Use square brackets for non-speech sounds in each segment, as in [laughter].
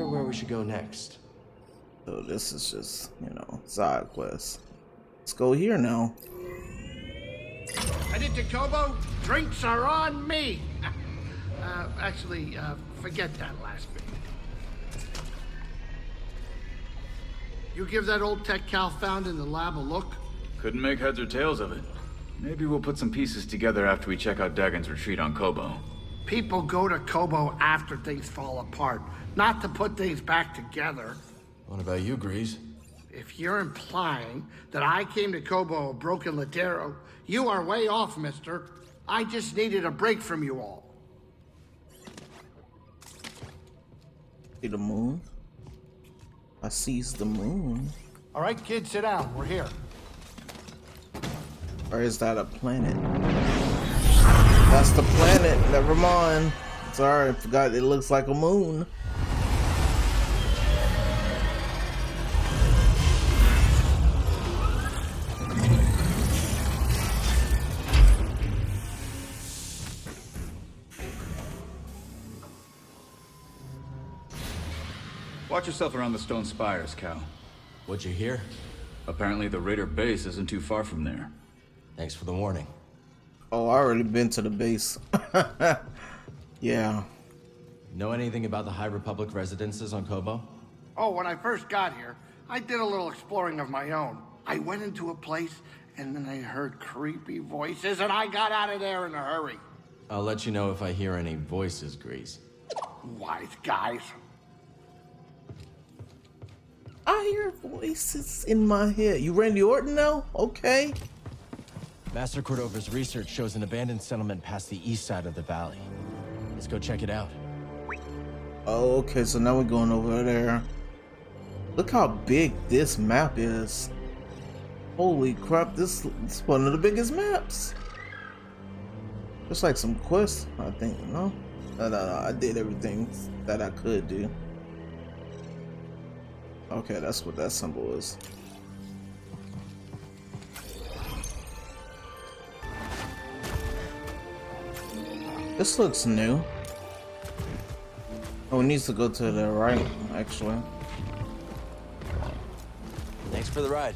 wonder where we should go next. So this is just, you know, side quest. Let's go here now. Headed to Koboh? Drinks are on me. [laughs] uh, actually, uh, forget that last bit. You give that old tech Cal found in the lab a look? Couldn't make heads or tails of it. Maybe we'll put some pieces together after we check out Dagan's retreat on Koboh. People go to Koboh after things fall apart, not to put things back together. What about you, Greez? If you're implying that I came to Koboh a broken Latero, you are way off, mister. I just needed a break from you all. See the moon? I sees the moon. All right, kids, sit down. We're here. Or is that a planet? That's the planet. Never mind. Sorry, I forgot it looks like a moon. Watch yourself around the stone spires, Cal. What'd you hear? Apparently the Raider base isn't too far from there. Thanks for the warning. Oh, I already been to the base. [laughs] yeah. Know anything about the High Republic residences on Koboh? Oh, when I first got here, I did a little exploring of my own. I went into a place, and then I heard creepy voices, and I got out of there in a hurry. I'll let you know if I hear any voices, Greez. Wise guys. I hear voices in my head. You Randy Orton now? Okay. Master Cordova's research shows an abandoned settlement past the east side of the valley. Let's go check it out. Oh, okay, so now we're going over there. Look how big this map is. Holy crap, this, this is one of the biggest maps. Just like some quests, I think, no? No, no, no, I did everything that I could do. Okay, that's what that symbol is. This looks new. Oh, it needs to go to the right, actually. Thanks for the ride.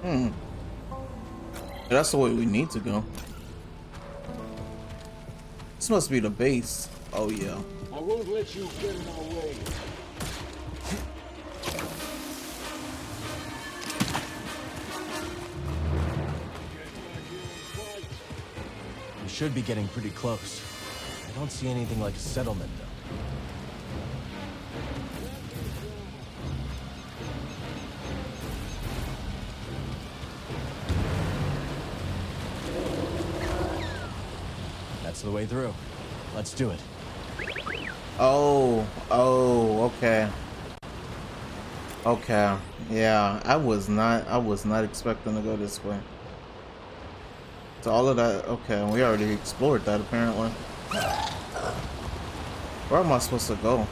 Hmm. That's the way we need to go. This must be the base. Oh, yeah. I won't let you get in my way. Should be getting pretty close. I don't see anything like a settlement, though. That's the way through. Let's do it. Oh, oh, okay. Okay, yeah, I was not, I was not expecting to go this way. So all of that, okay, we already explored that apparently. Where am I supposed to go?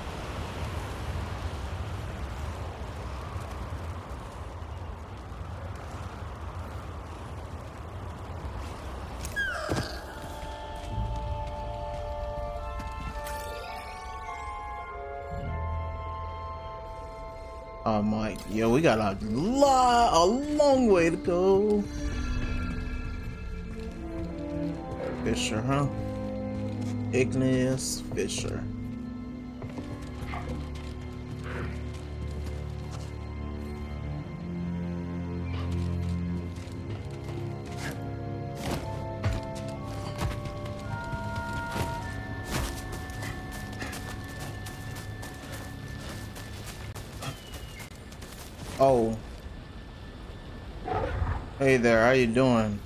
Oh my, yo, we got a lot, a long way to go. Fisher, huh? Igneous Fisher. Oh. Hey there, how you doing?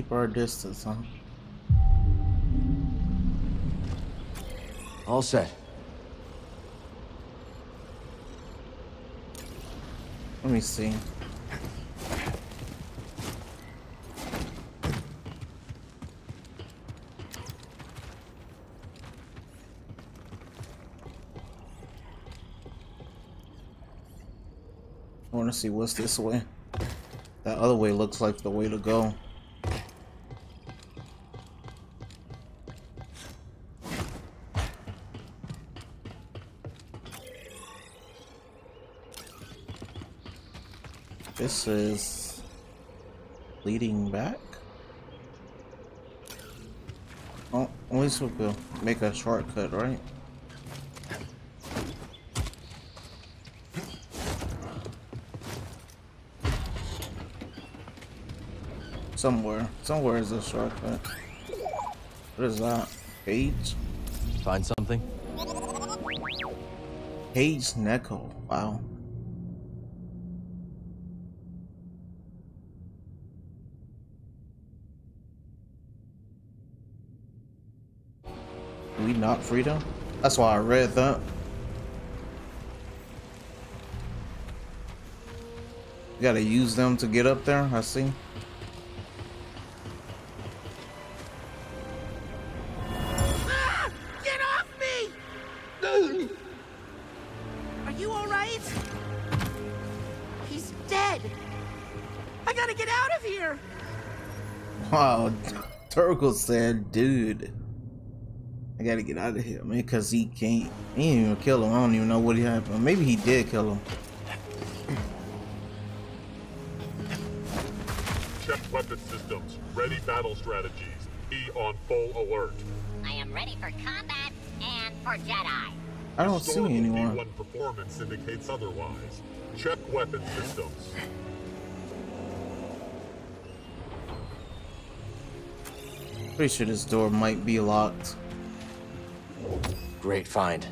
keep our distance, huh? All set. Let me see. I want to see what's this way. That other way looks like the way to go. This is leading back. Oh, at least we will make a shortcut, right? Somewhere. Somewhere is a shortcut. What is that? Page? Find something? Page Neko. Wow. Not freedom? That's why I read that. You gotta use them to get up there, I see. Ah! Get off me! Are you alright? He's dead. I gotta get out of here! Wow, [laughs] Turgle said, dude. I gotta get out of here, man, because he can't. He didn't even kill him. I don't even know what he happened. Maybe he did kill him. Check weapon systems. Ready battle strategies. Be on full alert. I am ready for combat and for Jedi. I don't see anyone. D1 performance indicates otherwise. Check weapon systems. Pretty sure this door might be locked. Great find.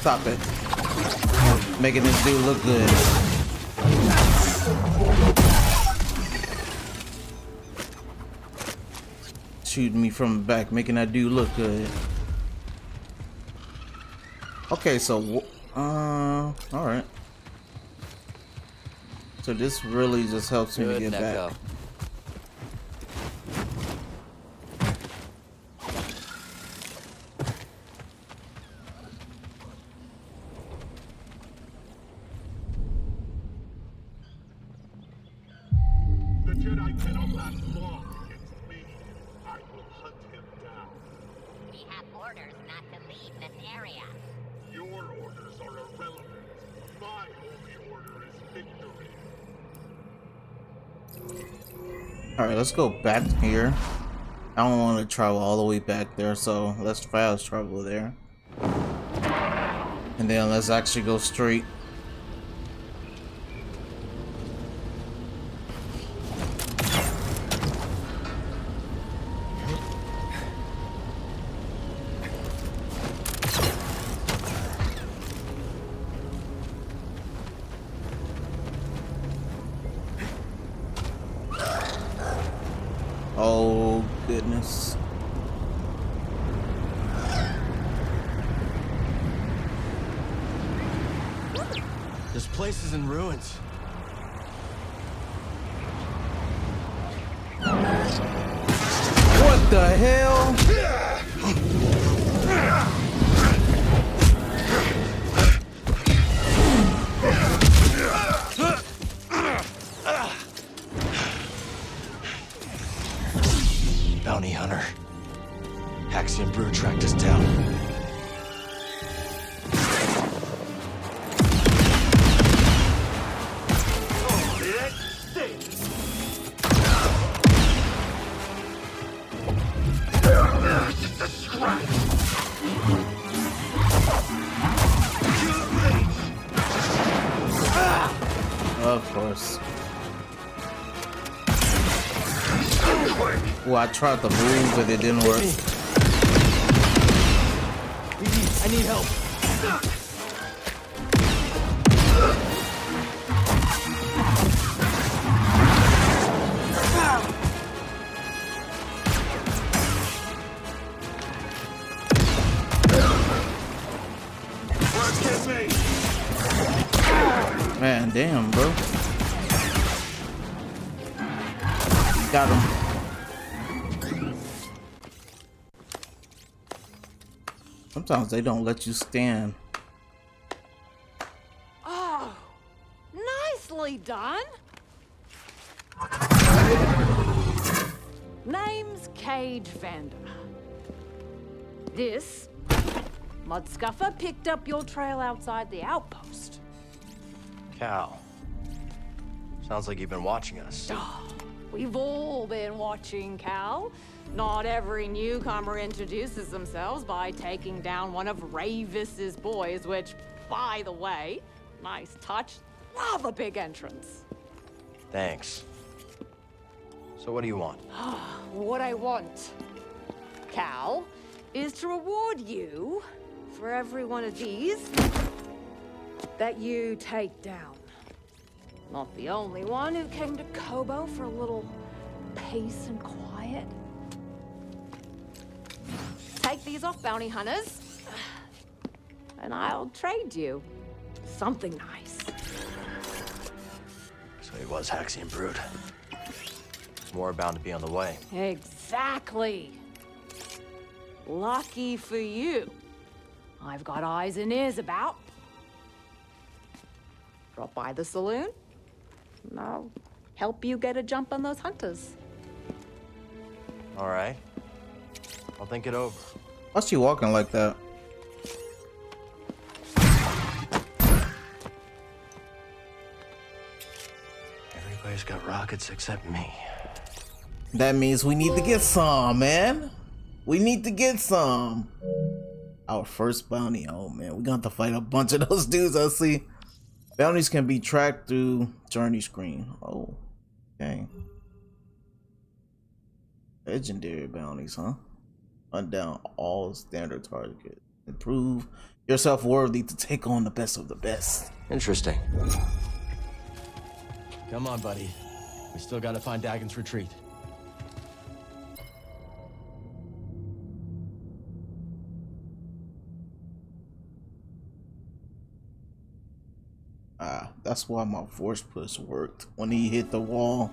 Stop it. Making this dude look good. From the back, making that dude look good. Okay, so, uh, alright. So this really just helps me get back. Go back here. I don't want to travel all the way back there, so let's fast travel there. And then let's actually go straight I tried to move, but it didn't work. I need help. Man, damn, bro. Got him. Sometimes they don't let you stand. Oh, nicely done. Name's Caij Vanda. This Mudscuffer picked up your trail outside the outpost. Cal. Sounds like you've been watching us. Oh, we've all been watching, Cal. Not every newcomer introduces themselves by taking down one of Rayvis's boys, which, by the way, nice touch. Love a big entrance. Thanks. So what do you want? [gasps] What I want, Cal, is to reward you for every one of these that you take down. Not the only one who came to Koboh for a little peace and quiet. Take these off, bounty hunters, and I'll trade you something nice. So he was Haxion Brood. More bound to be on the way. Exactly. Lucky for you. I've got eyes and ears about. Drop by the saloon, and I'll help you get a jump on those hunters. All right. I'll think it over. Why's she walking like that? Everybody's got rockets except me. That means we need to get some, man. We need to get some. Our first bounty. Oh man, we're gonna have to fight a bunch of [laughs] those dudes. I see. Bounties can be tracked through journey screen. Oh, dang. Legendary bounties, huh? Hunt down all standard targets. Improve yourself worthy to take on the best of the best. Interesting. Come on, buddy. We still gotta find Dagan's retreat. Ah, that's why my force push worked when he hit the wall.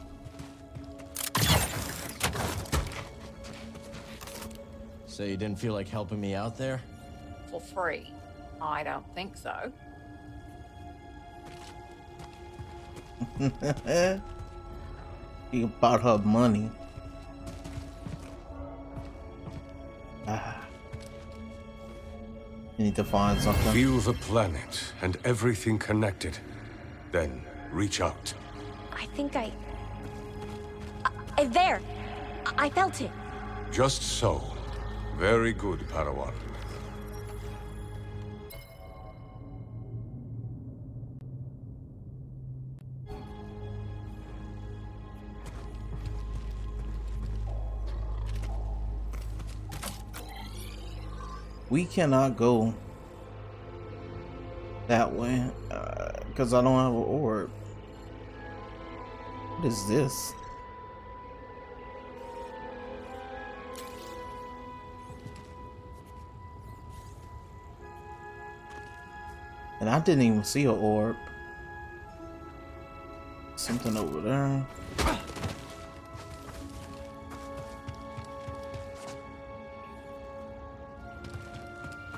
So you didn't feel like helping me out there? For free? I don't think so. [laughs] you bought her money. Ah. You need to find something. Feel the planet and everything connected. Then reach out. I think I... I there! I felt it. Just so. Very good, Padawan. We cannot go that way uh, because I don't have an orb. What is this? And I didn't even see an orb. Something over there.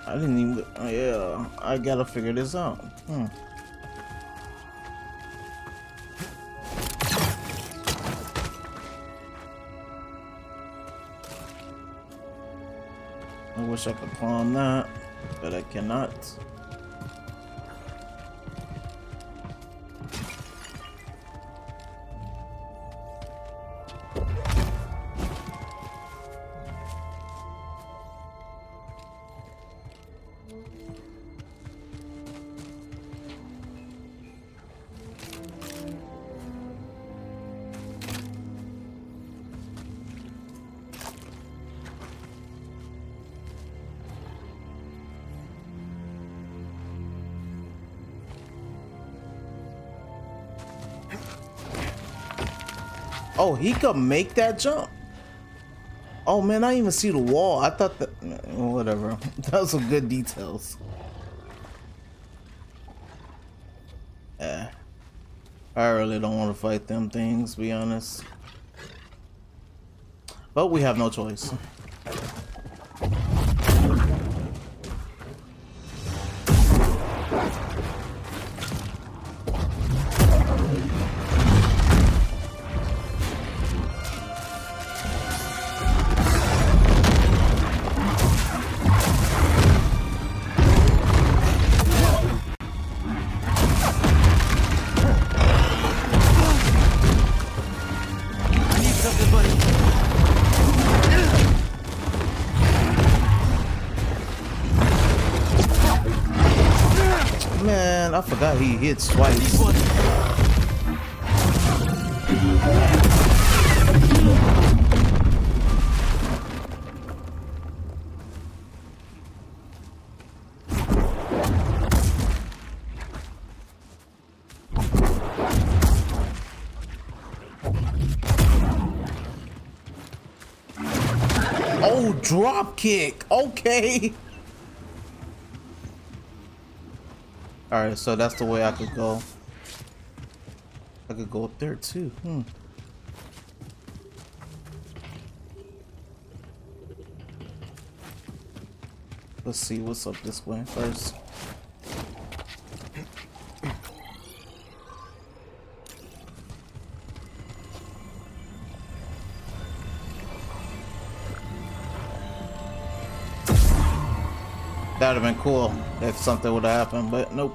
I didn't even. Oh, yeah, I gotta figure this out. Hmm. I wish I could climb that, but I cannot. He could make that jump. Oh man, I even see the wall. I thought that whatever. [laughs] That was some good details. Eh. I really don't want to fight them things, be honest. But we have no choice. Hits twice. Oh, drop kick. Okay. [laughs] Alright, so that's the way I could go. I could go up there too. Hmm. Let's see what's up this way first. That'd have been cool if something would have happened, but nope.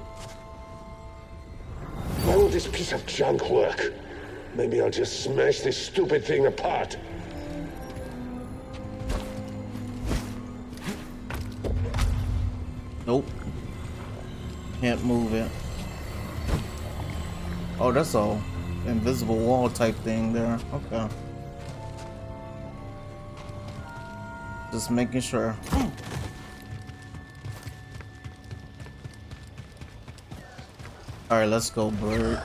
Why will this piece of junk work? Maybe I'll just smash this stupid thing apart. Nope. Can't move it. Oh, that's a invisible wall type thing there. Okay. Just making sure. Oh. Alright, let's go, bird.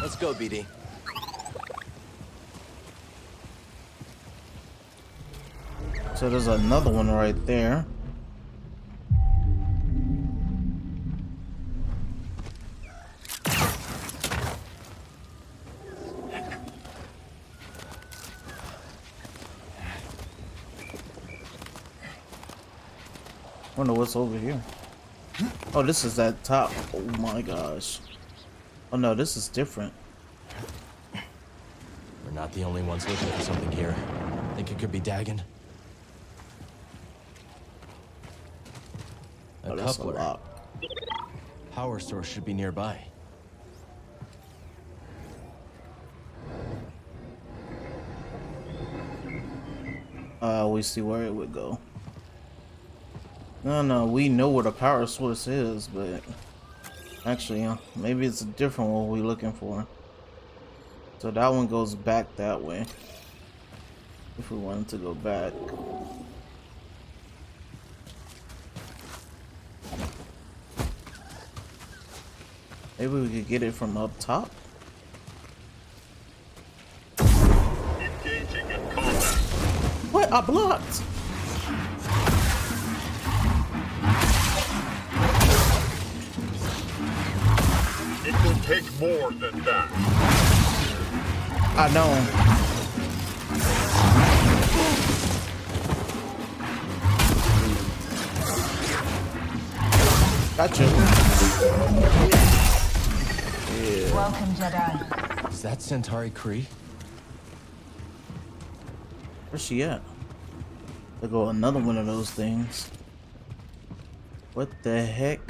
Let's go, BD. So there's another one right there. Wonder what's over here. Oh, this is that top. Oh my gosh. Oh no, this is different. We're not the only ones looking for something here. Think it could be Dagan? A Oh, a coupler. lot. Power source should be nearby. Uh, we see where it would go. No, no, we know where the power source is, but actually, uh, maybe it's a different one we're looking for. So that one goes back that way. If we wanted to go back. Maybe we could get it from up top. Engaging in combat. What? I blocked. Take more than that. I know. Gotcha. Welcome, Jedi. Is that Santari Khri? Where's she at? There go another one of those things. What the heck?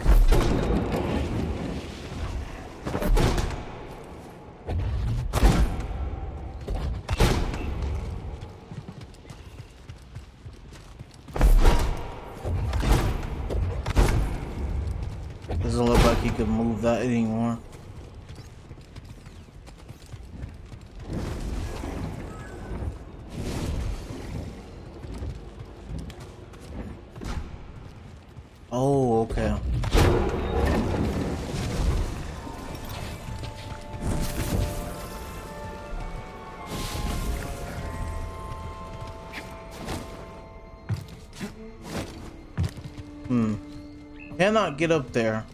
Cannot get up there.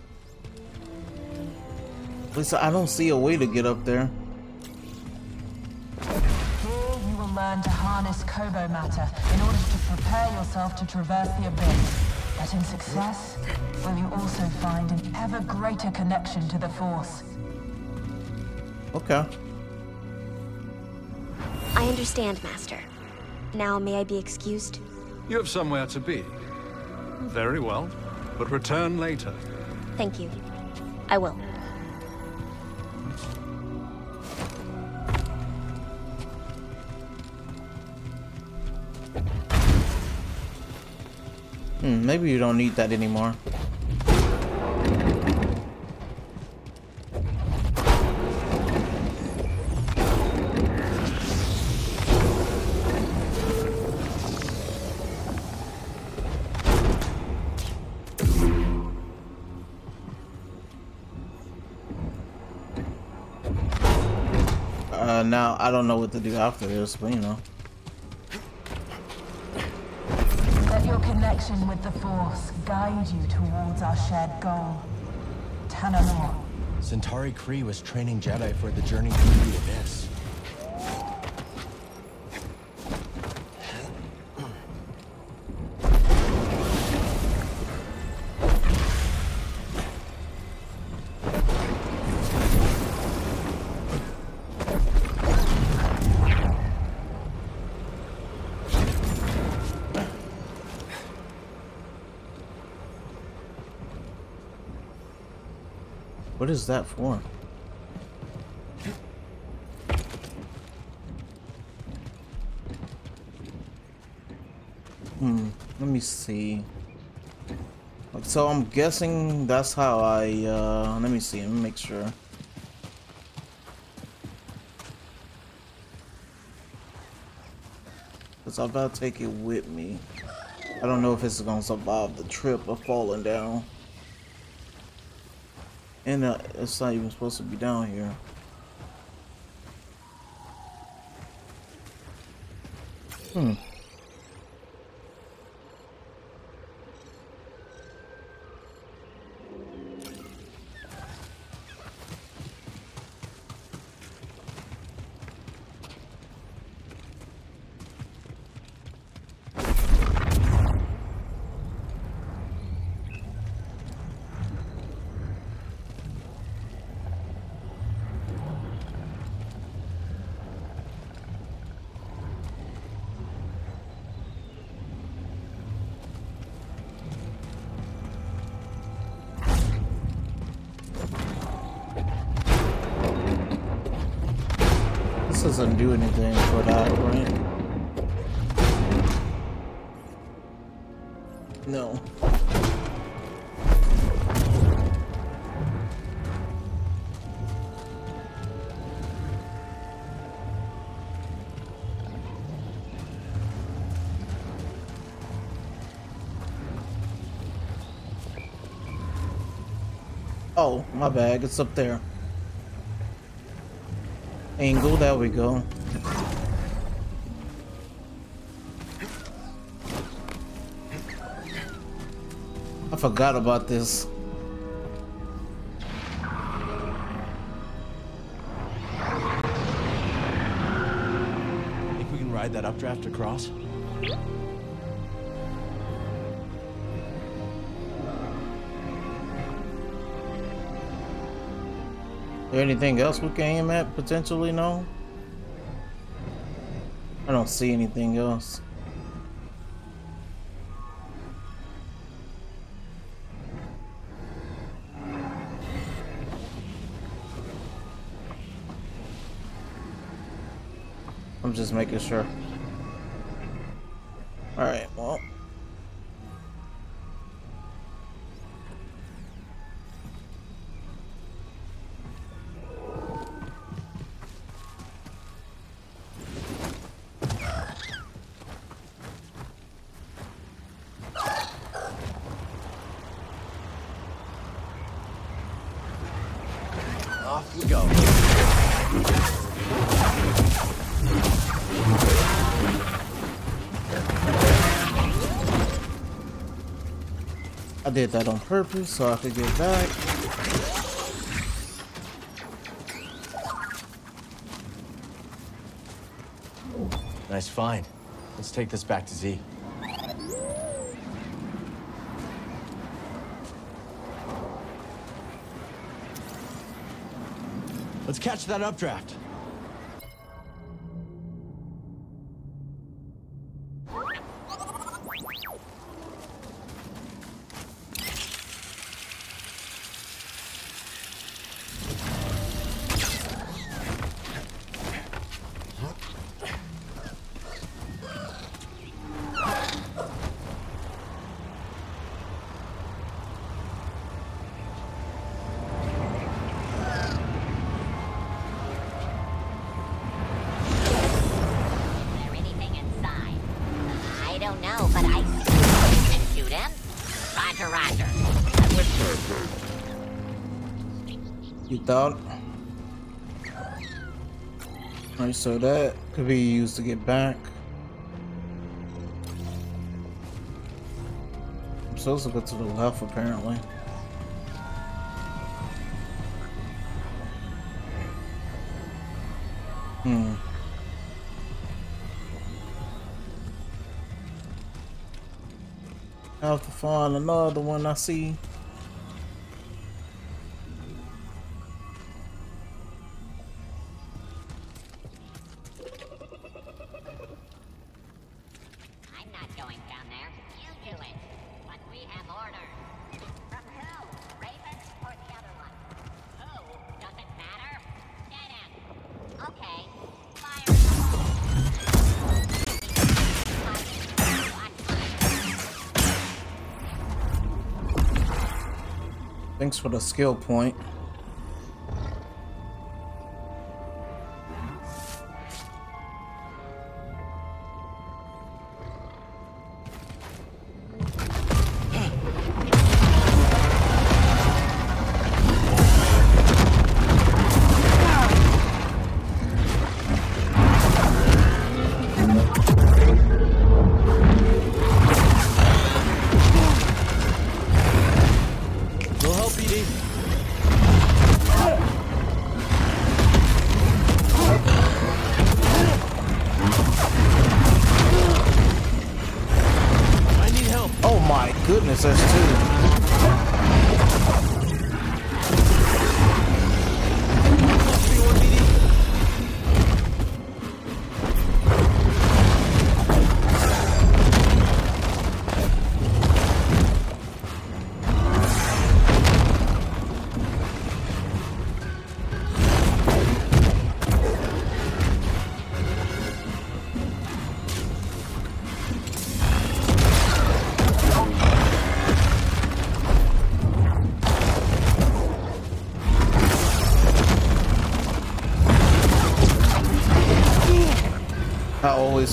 At least I don't see a way to get up there. Here you will learn to harness Koboh matter in order to prepare yourself to traverse the abyss. But in success, will you also find an ever greater connection to the Force? Okay. I understand, Master. Now may I be excused? You have somewhere to be. Very well, but return later. Thank you. I will. Hmm, maybe you don't need that anymore. I don't know what to do after this, but you know. Let your connection with the Force guide you towards our shared goal. Tanalorr. Santari Khri was training Jedi for the journey through the Abyss. What is that for? Hmm, let me see. So I'm guessing that's how I, uh, let me see, let me make sure. Cause I'm about to take it with me. I don't know if it's gonna survive the trip of falling down. And uh, it's not even supposed to be down here. Hmm. Doesn't do anything for that, right? No. Oh, my bag, it's up there. Angle, there we go. I forgot about this. Think we can ride that updraft across? There anything else we can aim at potentially? No. I don't see anything else. I'm just making sure. Did that on purpose so I could get back. Nice find. Let's take this back to Z. Let's catch that updraft. Thought. Alright, so that could be used to get back. I'm supposed to go to the left apparently. Hmm. I have to find another one I see. For the skill point.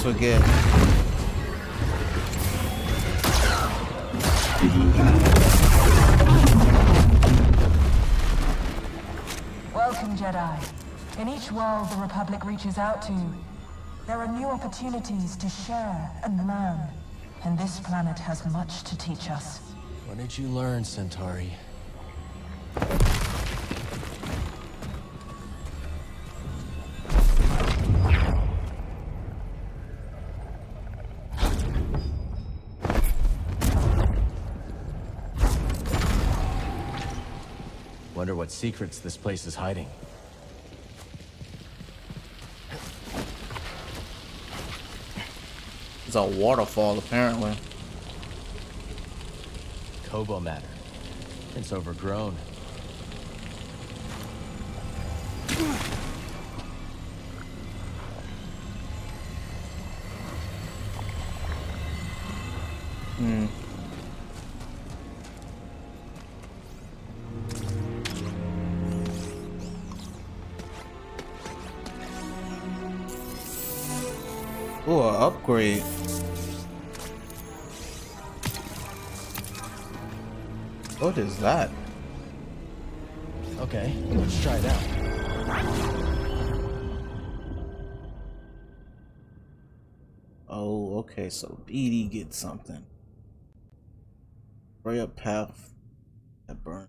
Forget. Welcome, Jedi. In each world the Republic reaches out to, there are new opportunities to share and learn. And this planet has much to teach us. What did you learn, Santari? What secrets this place is hiding. It's a waterfall, apparently. Koboh matter. It's overgrown. Hmm. Upgrade. What is that? Okay, let's try it out. Oh, okay, so BD gets something. Spray a path that burn.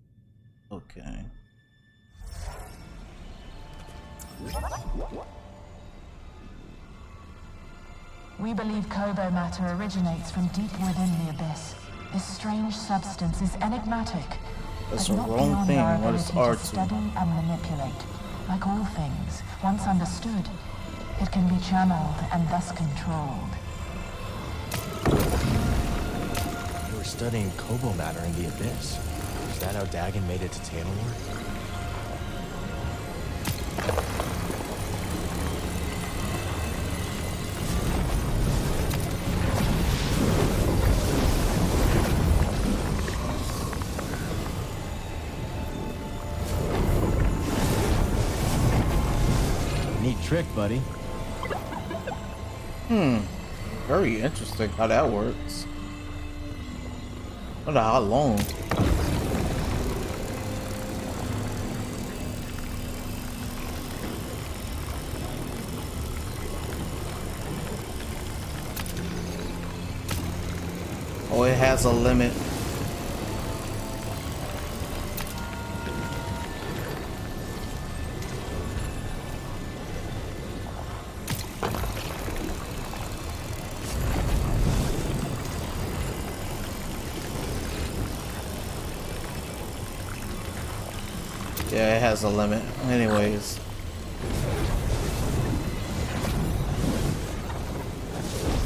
Okay. We believe Koboh matter originates from deep within the Abyss. This strange substance is enigmatic, That's but the not wrong beyond thing. our What is ability to R2? study and manipulate. Like all things, once understood, it can be channeled and thus controlled. You were studying Koboh matter in the Abyss. Is that how Dagan made it to Tanalorr? Trick, buddy. Hmm. Very interesting how that works. Wonder how long. Oh, it has a limit. Has a limit. Anyways.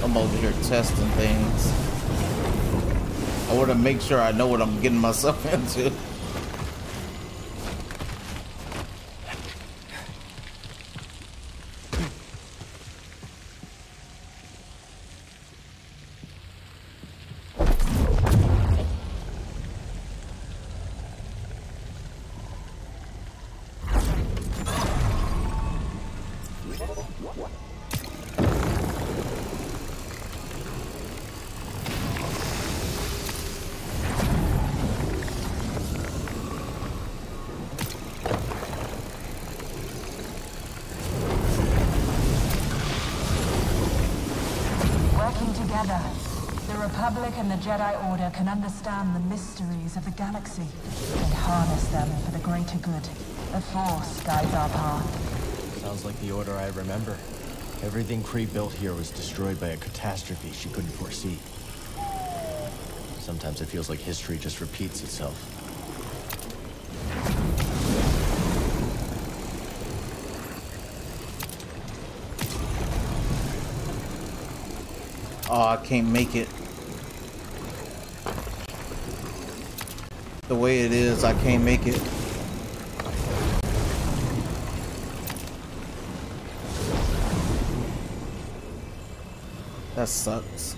I'm over here testing things. I want to make sure I know what I'm getting myself [laughs] into. Jedi Order can understand the mysteries of the galaxy and harness them for the greater good. The Force guides our path. Sounds like the order I remember. Everything Khri built here was destroyed by a catastrophe she couldn't foresee. Sometimes it feels like history just repeats itself. Oh, I can't make it. The way it is, I can't make it. That sucks.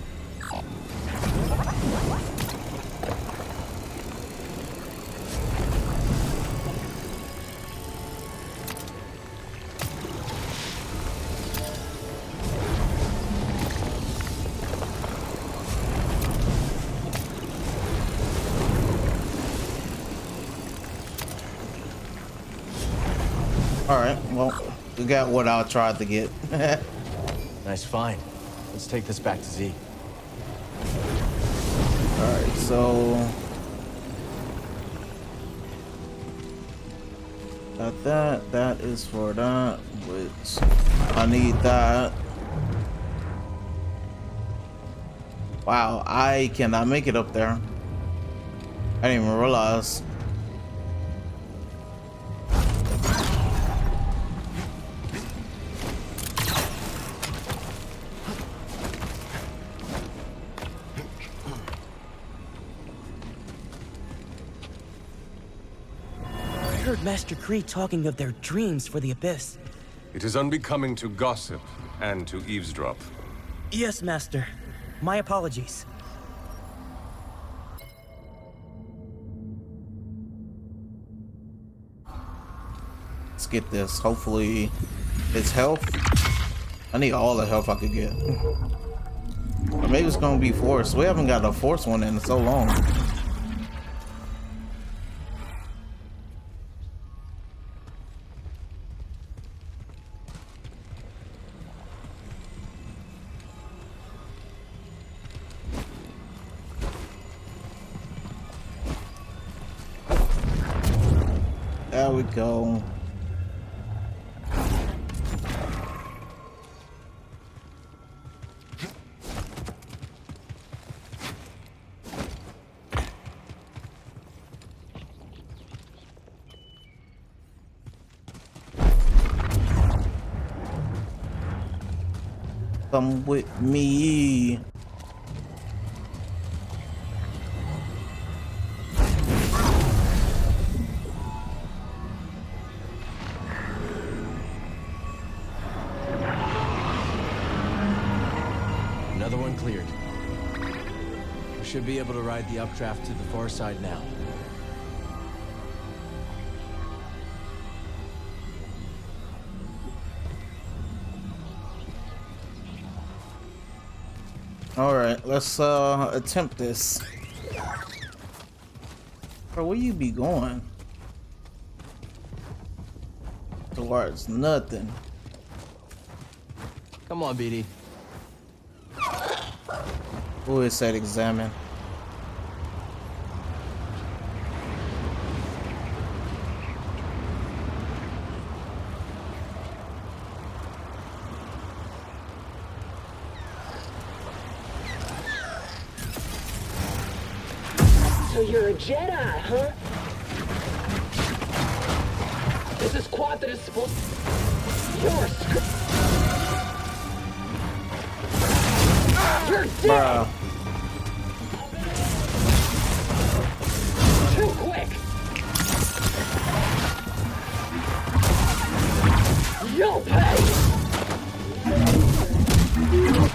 Got what I tried to get. [laughs] Nice find. Let's take this back to Zee. Alright, so... Got that. That is for that, which I need that. Wow, I cannot make it up there. I didn't even realize. Master Khri talking of their dreams for the Abyss. It is unbecoming to gossip and to eavesdrop. Yes, Master. My apologies. Let's get this. Hopefully, it's health. I need all the health I could get. Or maybe it's gonna be force. We haven't got a force one in so long. Go. Come with me. Another cleared. We should be able to ride the updraft to the far side now. Alright, let's uh attempt this. Bro, where you be going? Towards nothing. Come on, BD. Who is that examine? So you're a Jedi, huh? This is Quad that is supposed... You're scr- You're dead! Bruh. Too quick! You'll pay!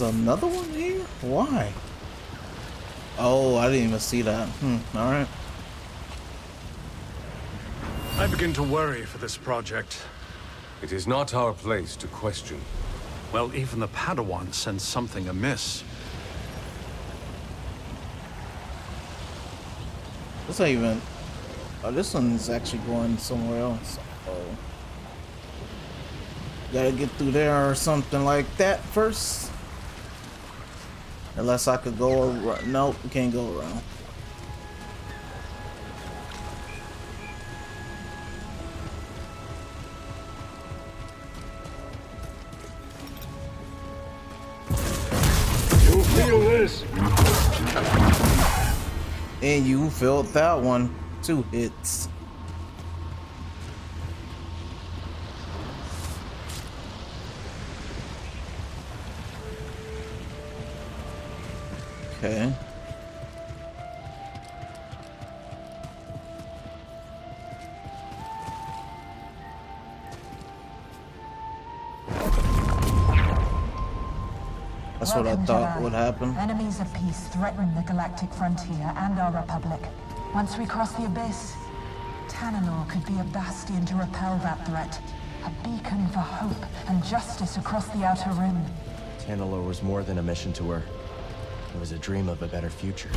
There's another one here? Why? Oh, I didn't even see that. Hmm, alright. I begin to worry for this project. It is not our place to question. Well, even the Padawan sense something amiss. This ain't even... Oh, this one's actually going somewhere else. Oh. Gotta get through there or something like that first. Unless I could go around. Nope, can't go around. You feel this? And you felt that one. Two hits. Okay. That's what I thought Jedi. would happen. Enemies of peace threaten the galactic frontier and our republic. Once we cross the abyss, Tanalorr could be a bastion to repel that threat. A beacon for hope and justice across the Outer Rim. Tanalorr was more than a mission to her. It was a dream of a better future.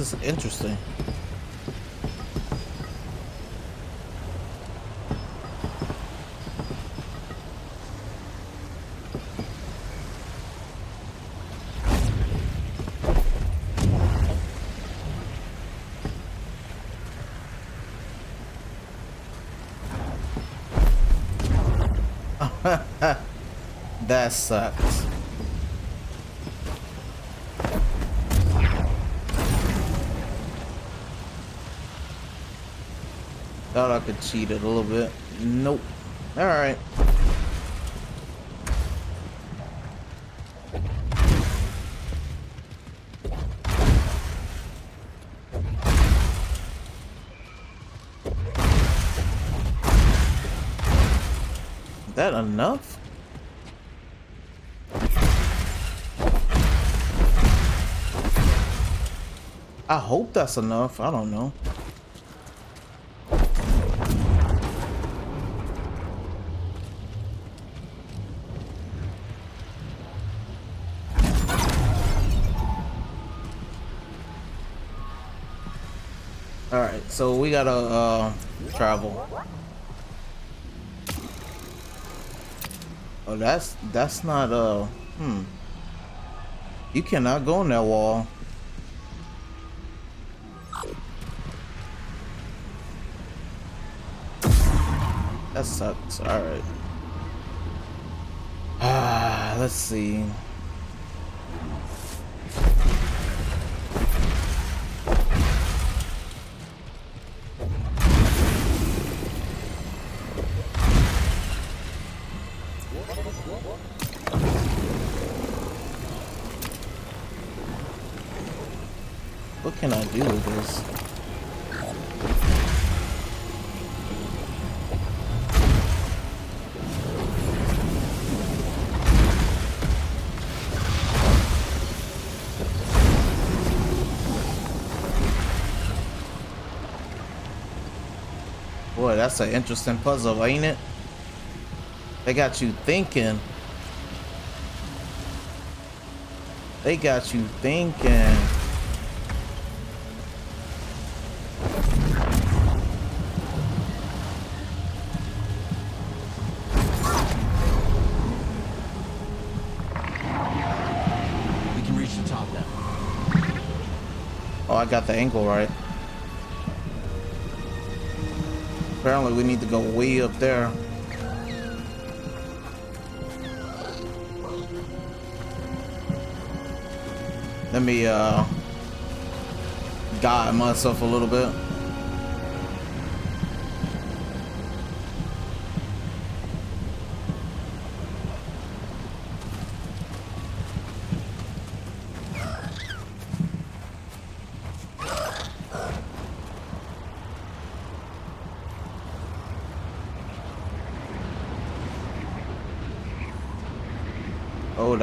Is interesting. [laughs] that sucks. Thought I could cheat it a little bit. Nope. Alright. that enough? I hope that's enough. I don't know. We gotta uh, travel. Oh, that's that's not uh hmm. You cannot go on that wall. That sucks. All right. Ah, [sighs] let's see. That's an interesting puzzle, ain't it? They got you thinking. They got you thinking. We can reach the top now. Oh, I got the angle right. We need to go way up there. Let me uh guide myself a little bit.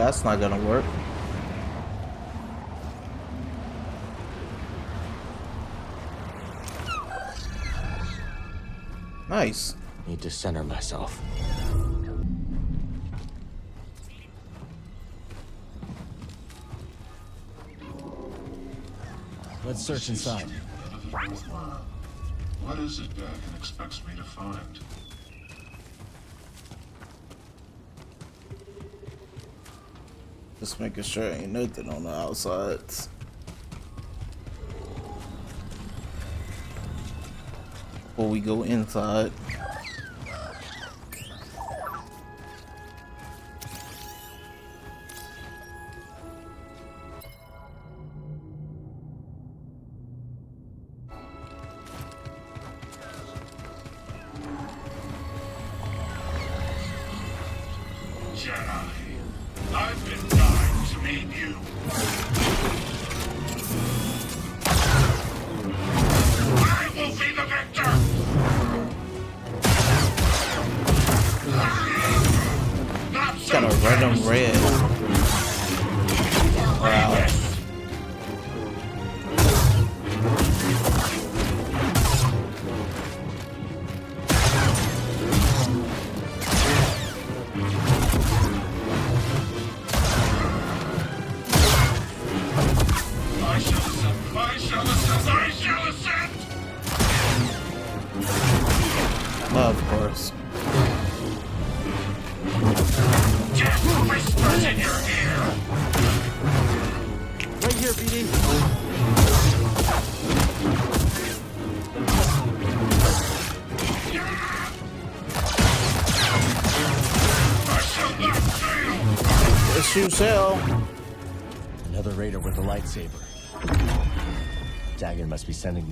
That's not gonna work. Nice. Need to center myself. Let's search inside. What is it Dagan expects me to find? Just making sure ain't nothing on the outsides. Before we go inside.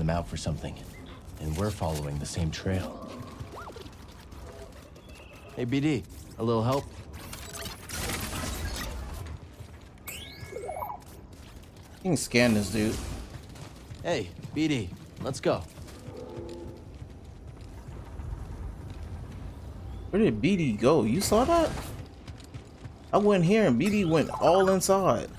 Them out for something. And we're following the same trail. Hey, BD, a little help? You can scan this dude. Hey, BD, let's go. Where did BD go? You saw that? I went here and BD went all inside.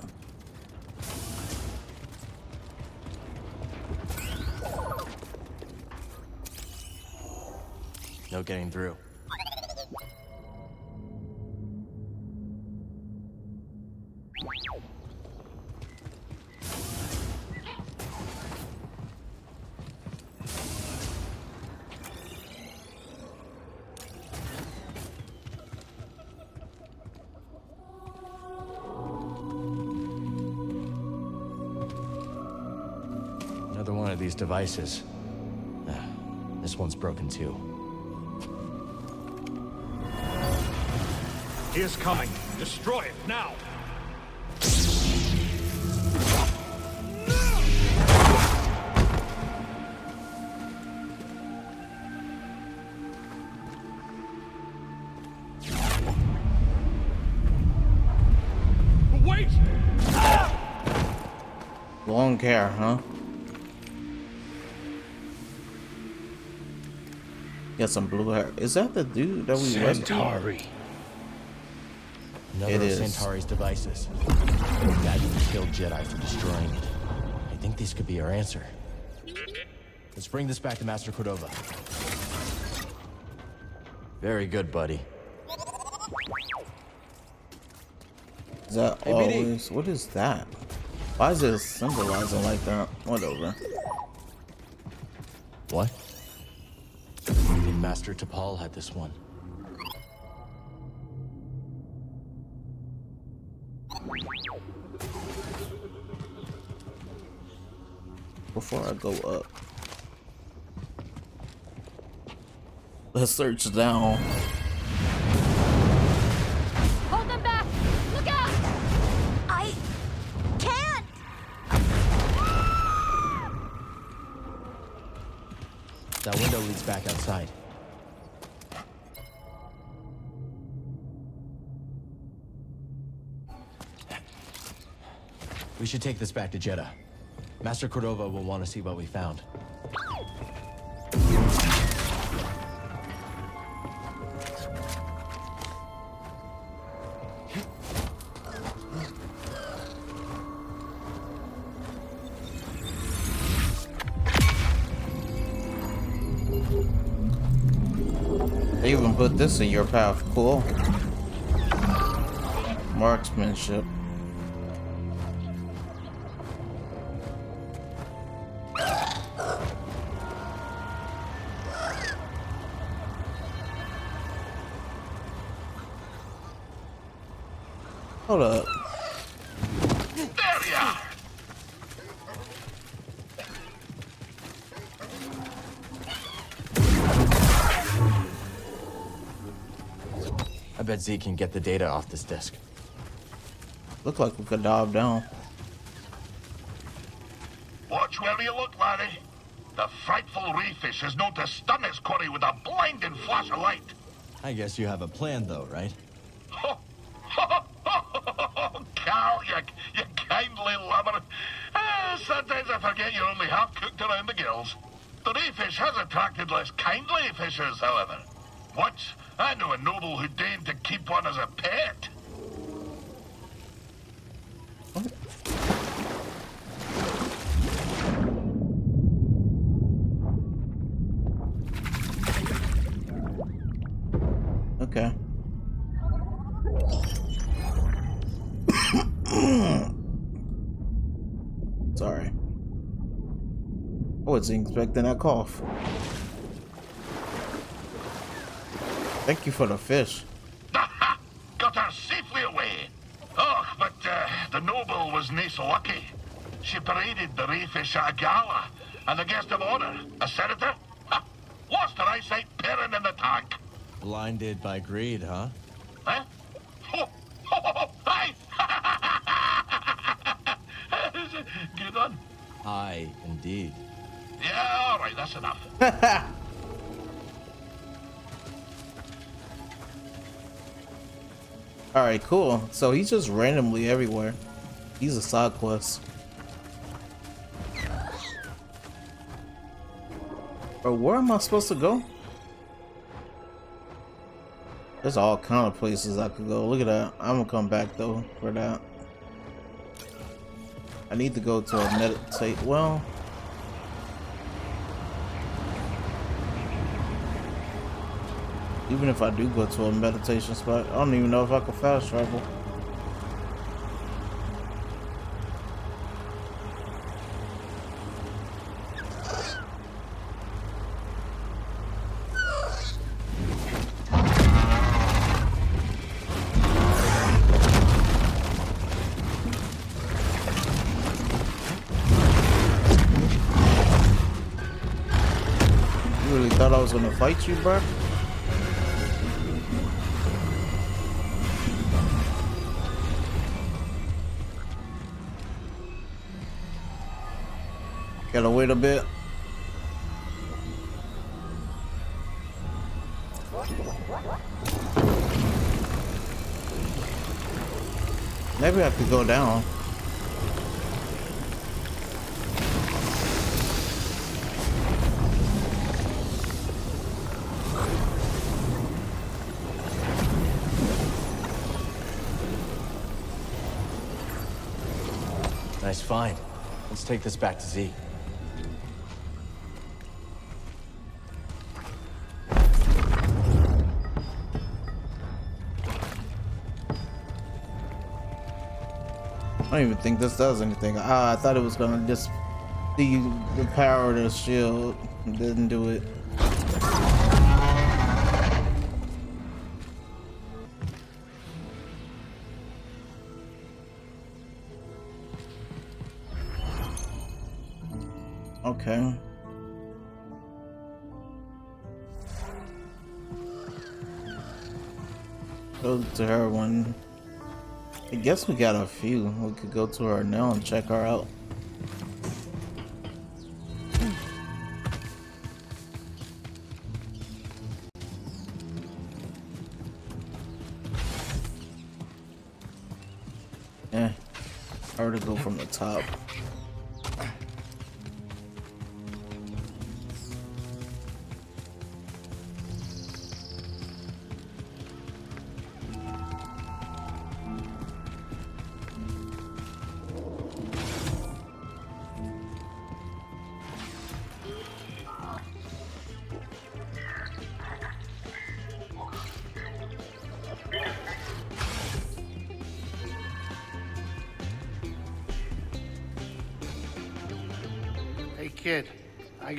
Through. Another one of these devices. Ah, This one's broken too. He is coming. Destroy it now. Wait! Long hair, huh? Got some blue hair. Is that the dude that we rescued? Santari. Another It of is. Santari's devices. Dad killed Jedi for destroying it. I think these could be our answer. Let's bring this back to Master Cordova. Very good, buddy. Is that Hey, BD. What is that? Why is it symbolizing like that? Whatever. What? Think Master Tapal had this one. Before I go up, let's search down. Hold them back! Look out! I can't! That window leads back outside. We should take this back to Jedha. Master Cordova will want to see what we found. They even put this in your path. Cool. Marksmanship. Bet Zee can get the data off this disk. Look like we could dive down. Watch where you look, laddie. The frightful reeffish is known to stun his quarry with a blinding flash of light. I guess you have a plan though, right? Oh, Cal, you, you kindly lover. Ah, sometimes I forget you're only half cooked around the gills. The reeffish has attracted less kindly fishers, however. Once, I knew a noble who deigned to keep one as a pet. Okay. [coughs] Sorry. I wasn't expecting that cough. Thank you for the fish. Got her safely away. Oh, but uh, the noble was nae so lucky. She paraded the reeffish at a gala, and the guest of honor, a senator, ha, lost her eyesight pairing in the tank. Blinded by greed, huh? Huh? Oh, oh, oh! Good one. Aye, indeed. Yeah, all right, that's enough. [laughs] Alright, cool. So he's just randomly everywhere. He's a side quest. But where am I supposed to go? There's all kind of places I could go. Look at that. I'm gonna come back though for that. I need to go to a meditate. Well, even if I do go to a meditation spot, I don't even know if I can fast travel. You really thought I was gonna fight you, bro? Gotta wait a bit. Maybe I could go down. Nice find. Let's take this back to Zee. I don't even think this does anything. Ah, I thought it was gonna just the the power of the shield. Didn't do it. Okay. Go to her one. Guess we got a few. We could go to her now and check her out.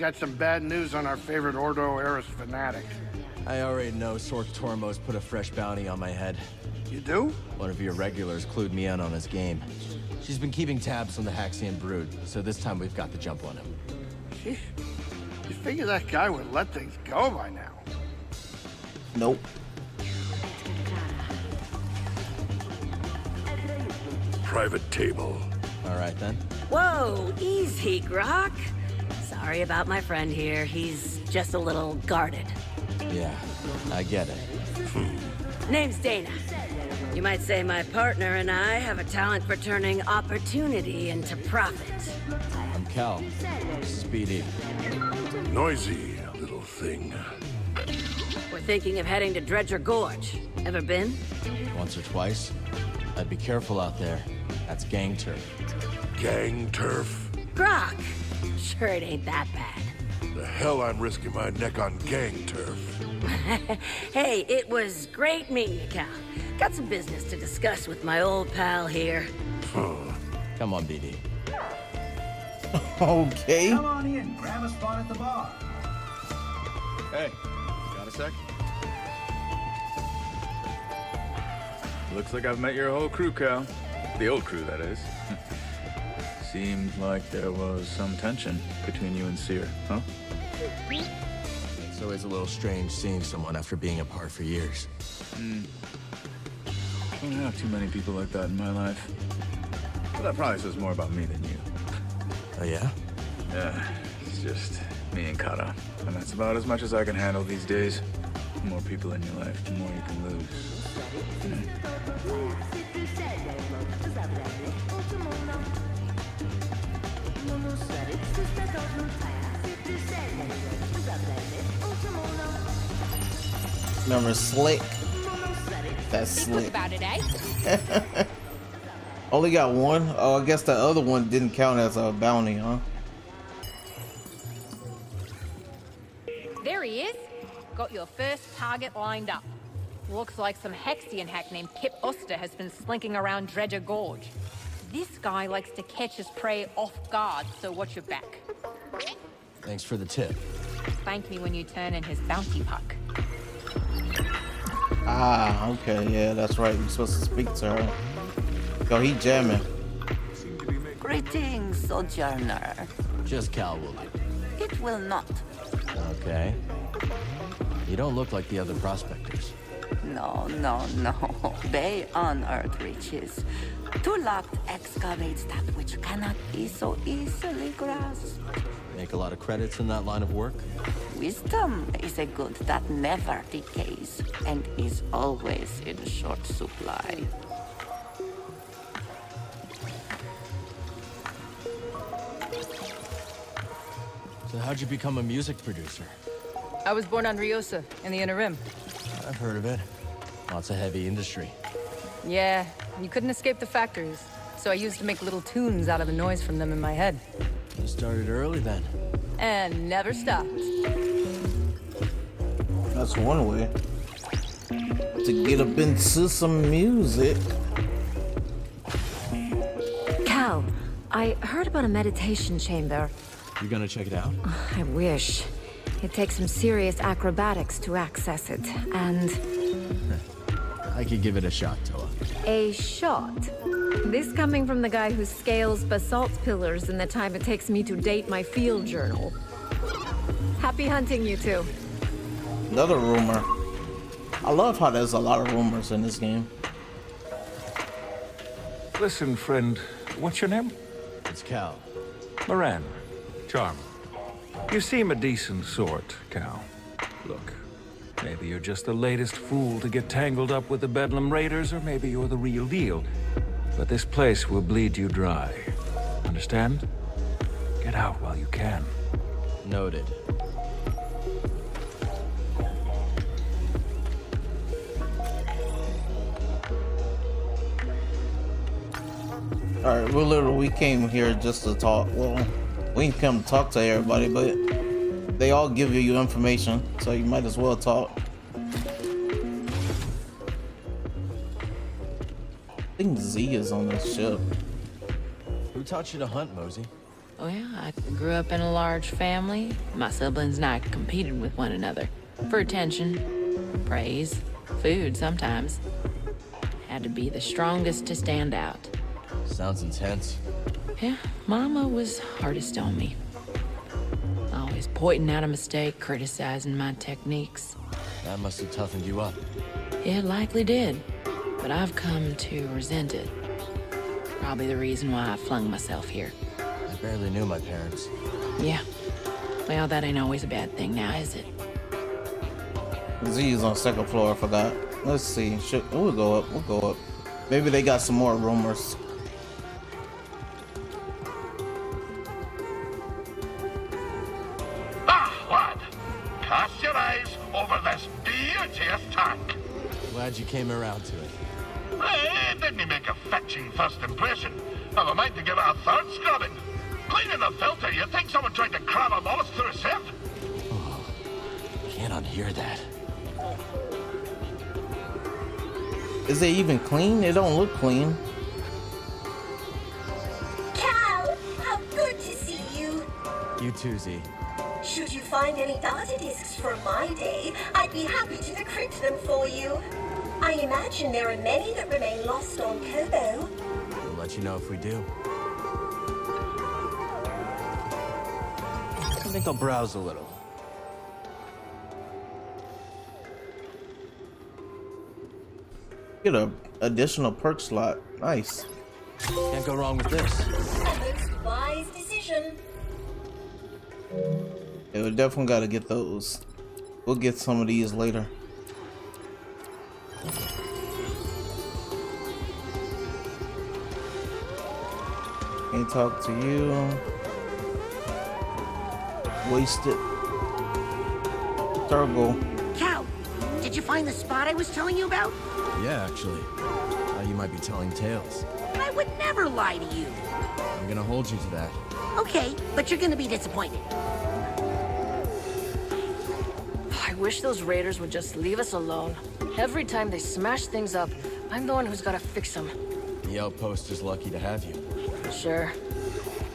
Got some bad news on our favorite Ordo Eris fanatic. I already know Sorc Tormo's put a fresh bounty on my head. You do? One of your regulars clued me in on his game. She's been keeping tabs on the Haxion brood, so this time we've got the jump on him. Sheesh. You figure that guy would let things go by now. Nope. Private table. All right then. Whoa, easy, Grok. Sorry about my friend here. He's just a little guarded. Yeah, I get it. Hmm. Name's Dana. You might say my partner and I have a talent for turning opportunity into profit. I'm Cal. Speedy. Noisy little thing. We're thinking of heading to Dredger Gorge. Ever been? Once or twice. I'd be careful out there. That's gang turf. Gang turf? Grok! Sure it ain't that bad. The hell I'm risking my neck on gang turf. [laughs] hey, it was great meeting you, Cal. Got some business to discuss with my old pal here. [laughs] Come on, BD. [laughs] Okay. Come on in, grab a spot at the bar. Hey, got a sec? Looks like I've met your whole crew, Cal. The old crew, that is. Seemed like there was some tension between you and Cere, huh? It's always a little strange seeing someone after being apart for years. Hmm. Don't have too many people like that in my life. But that probably says more about me than you. Oh, yeah? Yeah, it's just Me and Kara. And that's about as much as I can handle these days. The more people in your life, the more you can lose. Remember Slick? That's Slick. about it, eh? [laughs] Only got one? Oh, I guess the other one didn't count as a bounty, huh? There he is. Got your first target lined up. Looks like some Haxion hack named Kip Oster has been slinking around Dredger Gorge. This guy likes to catch his prey off guard, so watch your back. Thanks for the tip. Thank me when you turn in his bounty puck. Ah, okay, yeah, that's right. You're supposed to speak to her. Yo, he jamming. Greetings, Sojourner. Just Cal will. It will not. Okay. You don't look like the other prospectors. No, no, no. They unearth riches. Tulak excavates that which cannot be so easily grasped. Make a lot of credits in that line of work? Wisdom is a good that never decays and is always in short supply. So how'd you become a music producer? I was born on Riosa, in the Inner Rim. I've heard of it. Lots of heavy industry. Yeah, you couldn't escape the factories. So I used to make little tunes out of the noise from them in my head. You started early then. And never stopped. That's one way to get up into some music. Cal, I heard about a meditation chamber. You gonna check it out? I wish. It takes some serious acrobatics to access it, and I could give it a shot, Toa. a shot. This coming from the guy who scales basalt pillars in the time it takes me to date my field journal. Happy hunting, you two. Another rumor. I love how there's a lot of rumors in this game. Listen, friend, what's your name? It's Cal. Moran. Charm. You seem a decent sort, Cal. Look, maybe you're just the latest fool to get tangled up with the Bedlam Raiders, or maybe you're the real deal. But this place will bleed you dry. Understand? Get out while you can. Noted. Alright, we literally we came here just to talk. Well, we didn't come talk to everybody, but they all give you information, so you might as well talk. I think Zee is on this ship. Who taught you to hunt, Mosey? Oh yeah, I grew up in a large family. My siblings and I competed with one another. For attention, praise, food sometimes. Had to be the strongest to stand out. Sounds intense. Yeah, Mama was hardest on me. Always pointing out a mistake, criticizing my techniques. That must have toughened you up. It likely did, but I've come to resent it. Probably the reason why I flung myself here. I barely knew my parents. Yeah. Well, that ain't always a bad thing now, is it? Zee is on second floor, I forgot. Let's see. Should, we'll go up. We'll go up. Maybe they got some more rumors. Glad you came around to it. Eh, didn't he make a fetching first impression? Have a mind to give it a third scrubbing. Cleaning the filter, you think someone tried to cram a mollusk through a sieve? Can't unhear that. Is it even clean? It don't look clean. Cal, how good to see you. You too, Zee. Should you find any data discs from my day, I'd be happy to decrypt them for you. I imagine there are many that remain lost on Koboh. We'll let you know if we do. I think I'll browse a little. Get a additional perk slot. Nice. Can't go wrong with this. A most wise decision. Yeah, we definitely got to get those. We'll get some of these later. Can't talk to you. Wasted. Turbo. Cal, did you find the spot I was telling you about? Yeah, actually. Now you might be telling tales. I would never lie to you. I'm gonna hold you to that. Okay, but you're gonna be disappointed. I wish those raiders would just leave us alone. Every time they smash things up, I'm the one who's gotta fix them. The outpost is lucky to have you. Sure.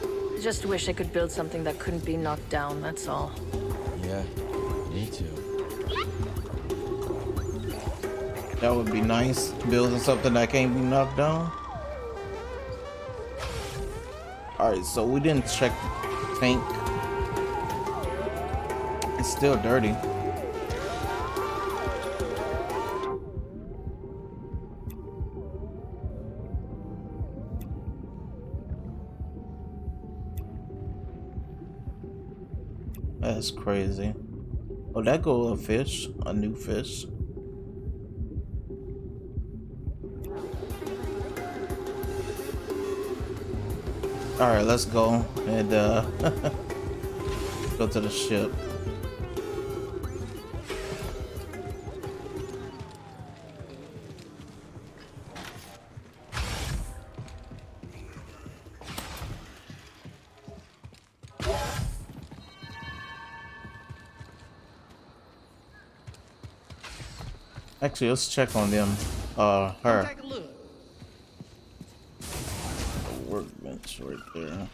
I just wish I could build something that couldn't be knocked down, that's all. Yeah, me too. That would be nice. Building something that can't be knocked down. Alright, so we didn't check the tank. It's still dirty. That's crazy. Oh, that go a fish, a new fish. All right, let's go and uh, [laughs] go to the ship. Actually, let's check on them. Uh, her. Workbench right there.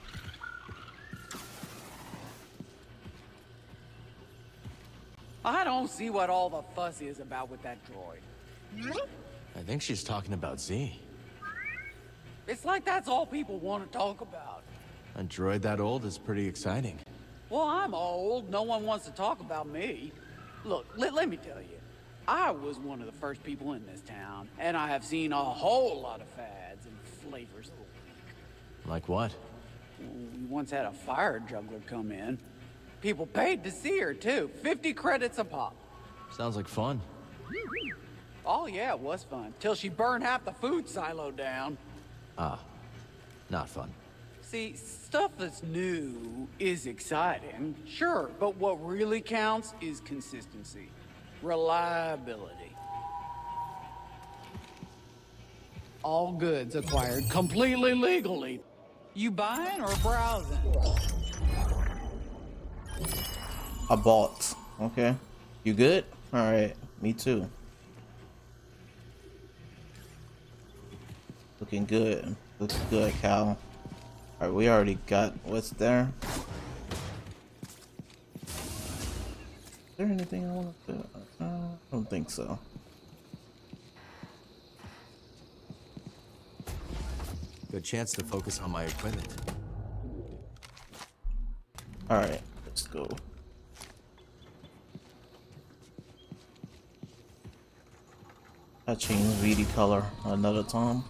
I don't see what all the fuss is about with that droid. I think she's talking about Zee. It's like that's all people want to talk about. A droid that old is pretty exciting. Well, I'm old. No one wants to talk about me. Look, let, let me tell you. I was one of the first people in this town, and I have seen a whole lot of fads and flavors of the week. Like what? We once had a fire juggler come in. People paid to see her, too. 50 credits a pop. Sounds like fun. Oh, yeah, it was fun. Till she burned half the food silo down. Ah, not fun. See, stuff that's new is exciting, sure, but what really counts is consistency, reliability. All goods acquired completely legally. You buying or browsing? I bought. Okay. You good? Alright. Me too. Looking good. Looks good, Cal. Alright, we already got what's there. Is there anything I want to do? Uh, I don't think so. Good chance to focus on my equipment. Alright, let's go. I changed BD color another time.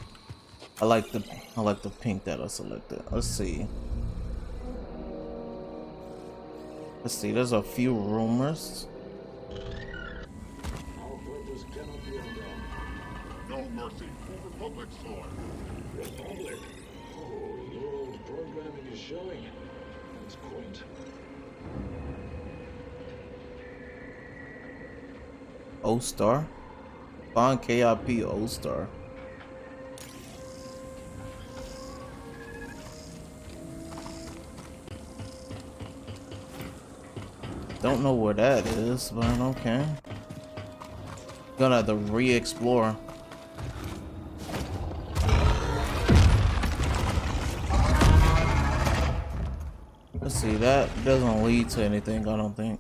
I like the I like the pink that I selected. Let's see. Let's see, there's a few rumors. No mercy. Republic sword. Republic. Oh, your old programming is showing. It's quaint. O Star? Bond KIP O Don't know where that is, but okay. Gonna have to re-explore. Let's see, that doesn't lead to anything, I don't think.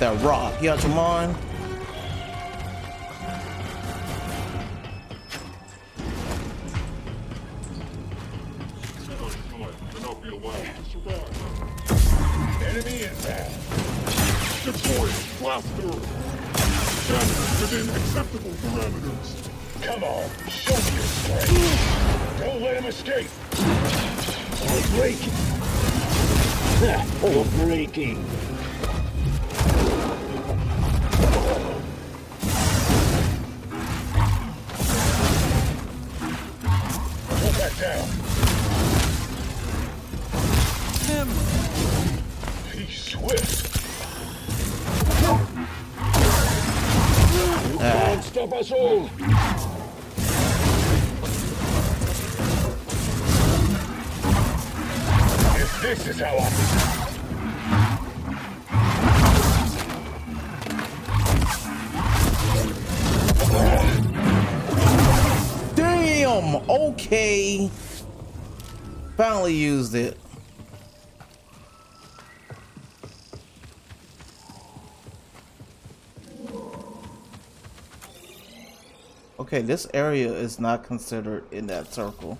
That rock. You out your mind? Okay, this area is not considered in that circle.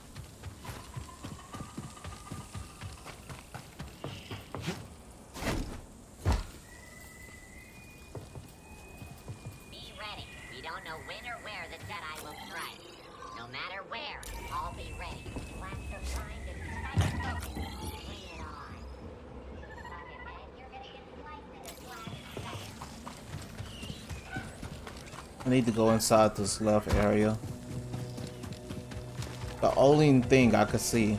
I need to go inside this left area. The only thing I could see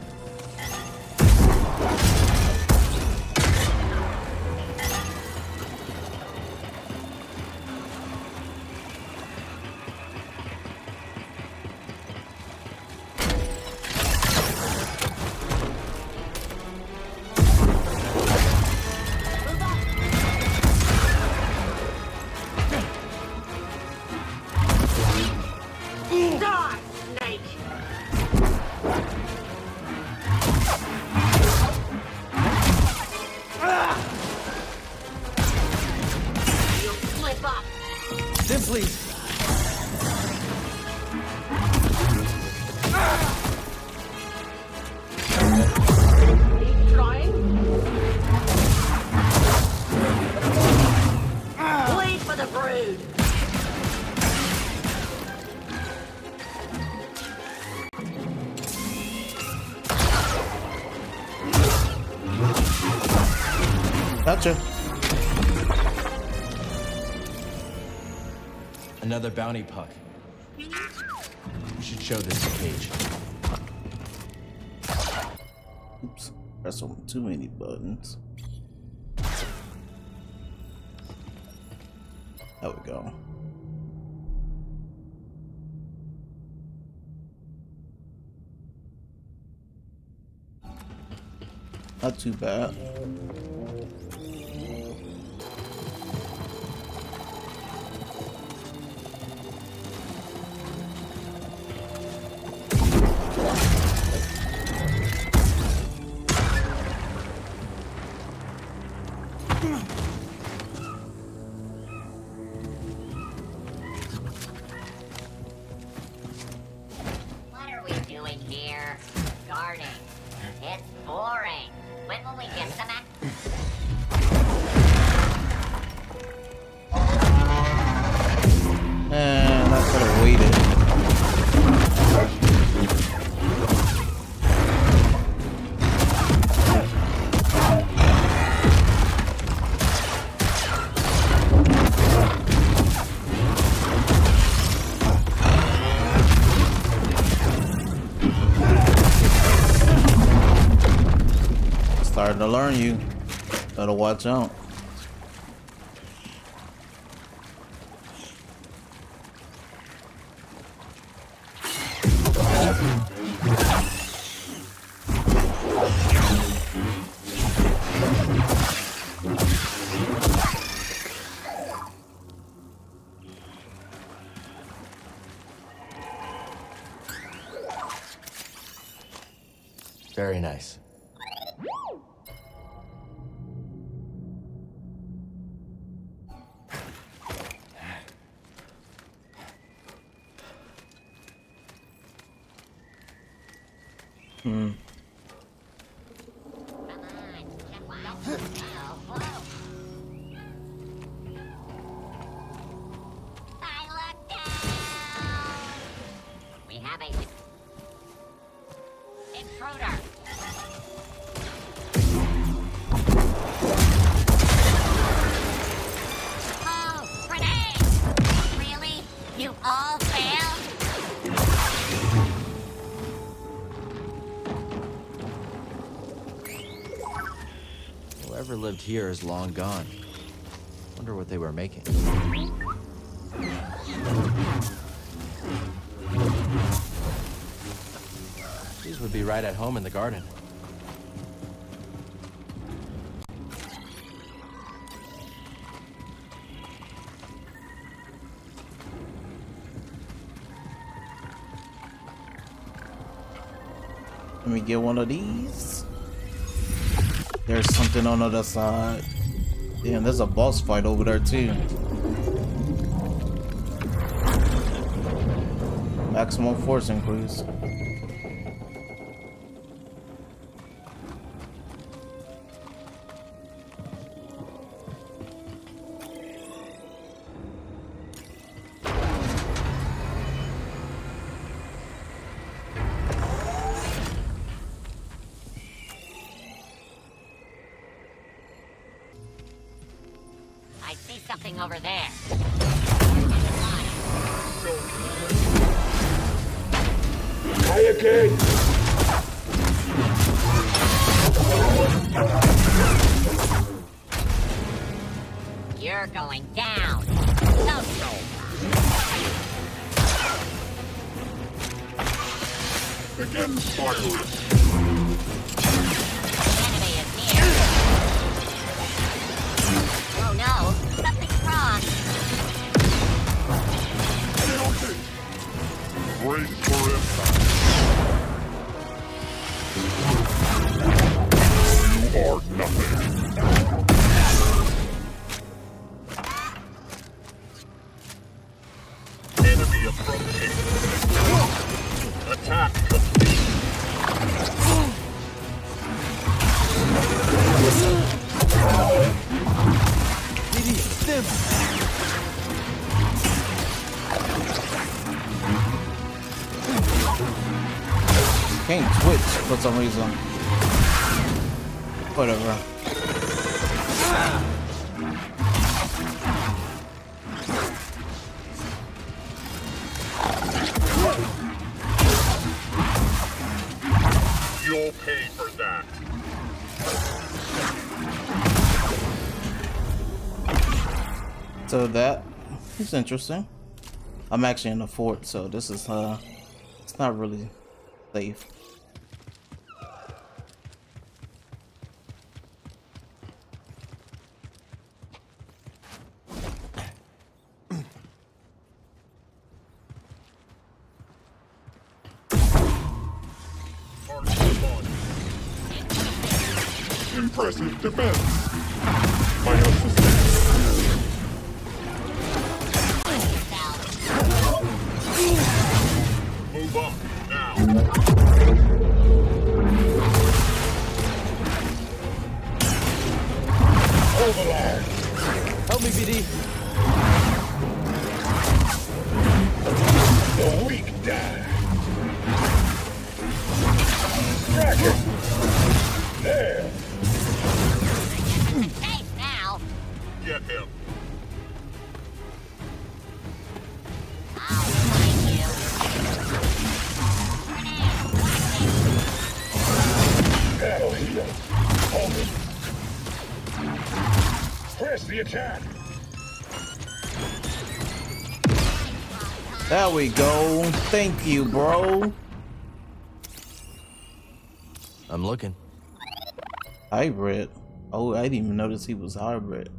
bounty puck. We should show this to Caij. Oops, pressed on too many buttons. There we go. Not too bad. to learn you. Better watch out. Here is long gone. Wonder what they were making. These would be right at home in the garden. Let me get one of these. There's something on the other side. Damn, there's a boss fight over there too. Maximum force increase. Kayake! You're going down. No troll. Begin fire! Enemy is near. Oh no, something's wrong. Brace for impact. Are nothing. Enemy approaching. Attack complete. Can't twitch for some reason. Whatever. You'll pay for that. So that is interesting. I'm actually in the fort, so this is uh, it's not really safe. Impressive That'll heal. Hold it. Press the attack. There we go. Thank you, bro. I'm looking. Hybrid. Oh, I didn't even notice he was hybrid.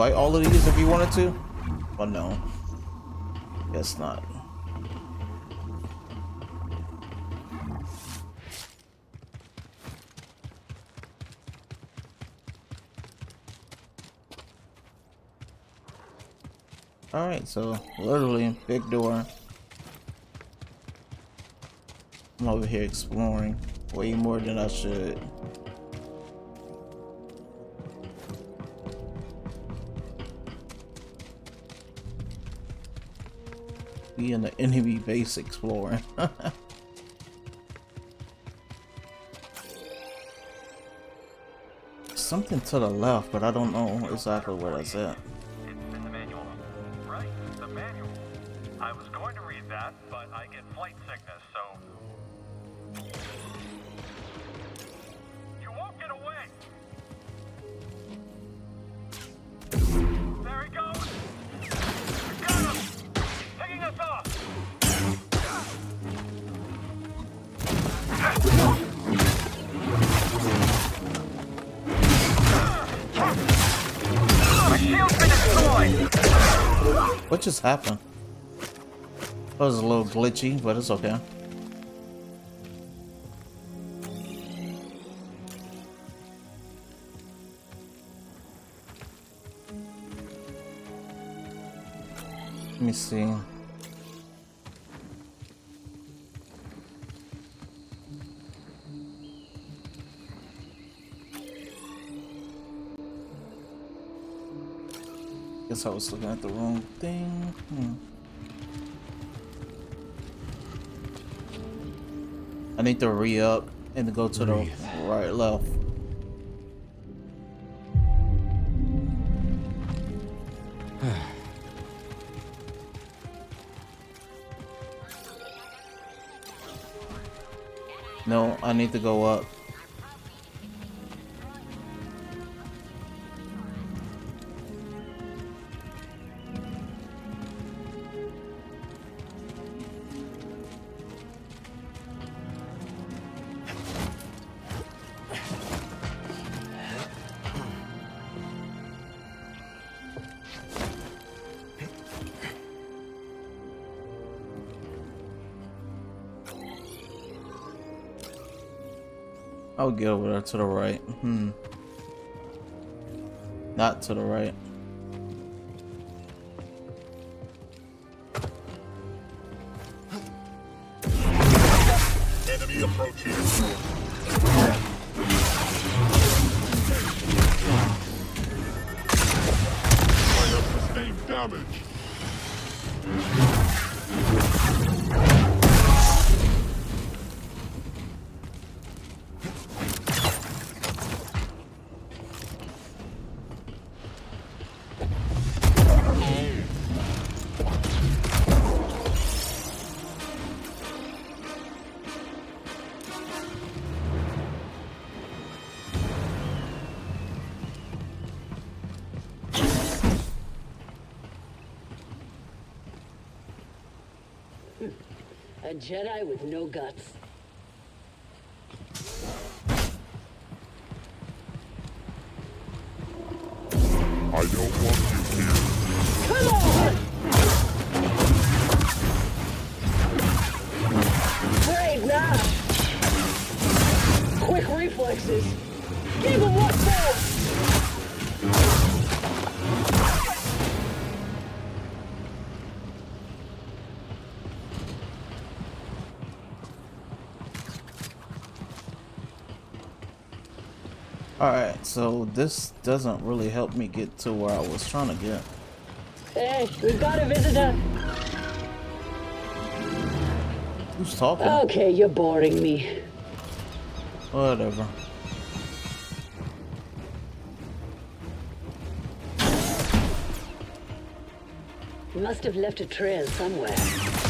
Fight all of these if you wanted to? But no. Guess not. Alright, so literally big door. I'm over here exploring way more than I should. be in the enemy base exploring. [laughs] Something to the left, but I don't know exactly where that's at. Just happened? That was a little glitchy, but it's okay. Let me see. Guess I was looking at the wrong thing. Hmm. I need to re-up and to go to the right left. [sighs] no, I need to go up. Get over there to the right. Hmm. Not to the right. Jedi with no guts. This doesn't really help me get to where I was trying to get. Hey, we've got a visitor. Who's talking? Okay, you're boring me. Whatever. You must have left a trail somewhere.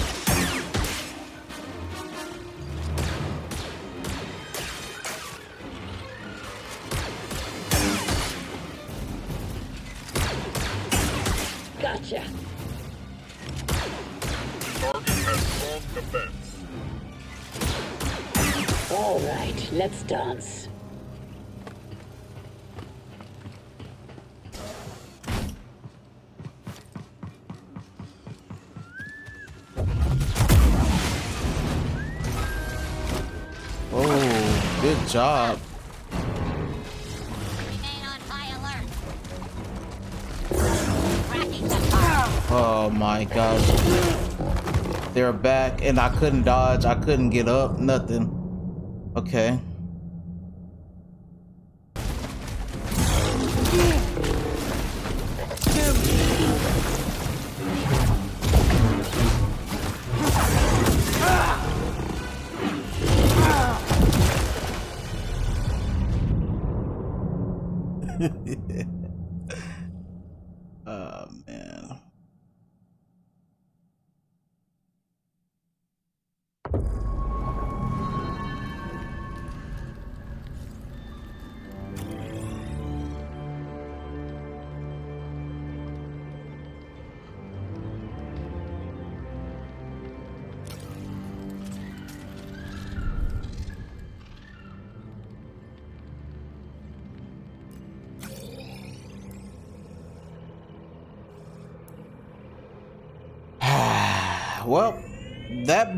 Job. Oh my gosh. They're back and I couldn't dodge. I couldn't get up. Nothing. Okay.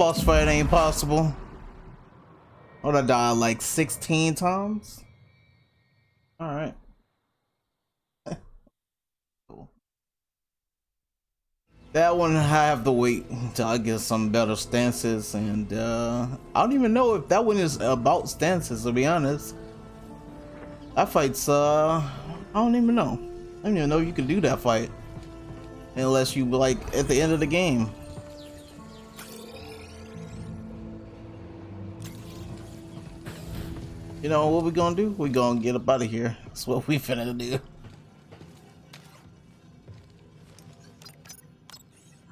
Boss fight ain't possible. Would I died like 16 times? Alright. [laughs] That one I have to wait until I get some better stances and uh, I don't even know if that one is about stances to be honest. That fight's uh I don't even know. I don't even know you can do that fight. Unless you like at the end of the game. You know what we gonna do? We gonna get up out of here. That's what we finna do.